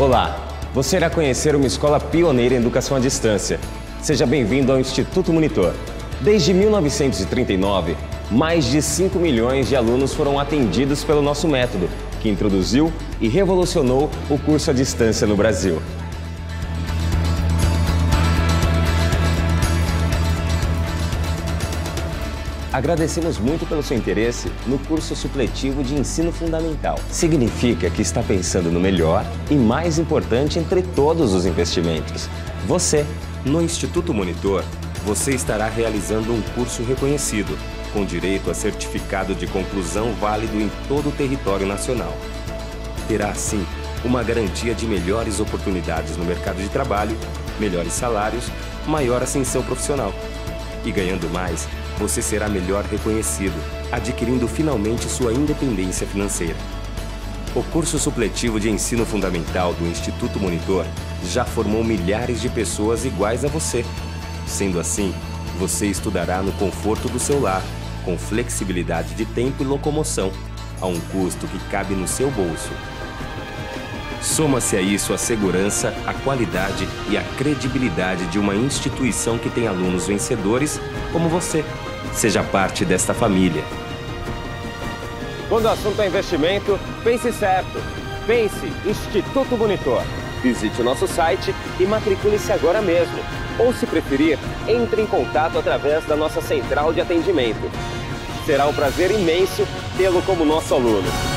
Olá, você irá conhecer uma escola pioneira em educação à distância. Seja bem-vindo ao Instituto Monitor. Desde 1939, mais de 5 milhões de alunos foram atendidos pelo nosso método, que introduziu e revolucionou o curso à distância no Brasil. Agradecemos muito pelo seu interesse no curso supletivo de ensino fundamental. Significa que está pensando no melhor e mais importante entre todos os investimentos. Você. No Instituto Monitor, você estará realizando um curso reconhecido, com direito a certificado de conclusão válido em todo o território nacional. Terá, assim, uma garantia de melhores oportunidades no mercado de trabalho, melhores salários, maior ascensão profissional. E ganhando mais, você será melhor reconhecido, adquirindo finalmente sua independência financeira. O curso supletivo de ensino fundamental do Instituto Monitor já formou milhares de pessoas iguais a você. Sendo assim, você estudará no conforto do seu lar, com flexibilidade de tempo e locomoção, a um custo que cabe no seu bolso. Soma-se a isso a segurança, a qualidade e a credibilidade de uma instituição que tem alunos vencedores como você. Seja parte desta família. Quando o assunto é investimento, pense certo. Pense Instituto Monitor. Visite o nosso site e matricule-se agora mesmo. Ou, se preferir, entre em contato através da nossa central de atendimento. Será um prazer imenso tê-lo como nosso aluno.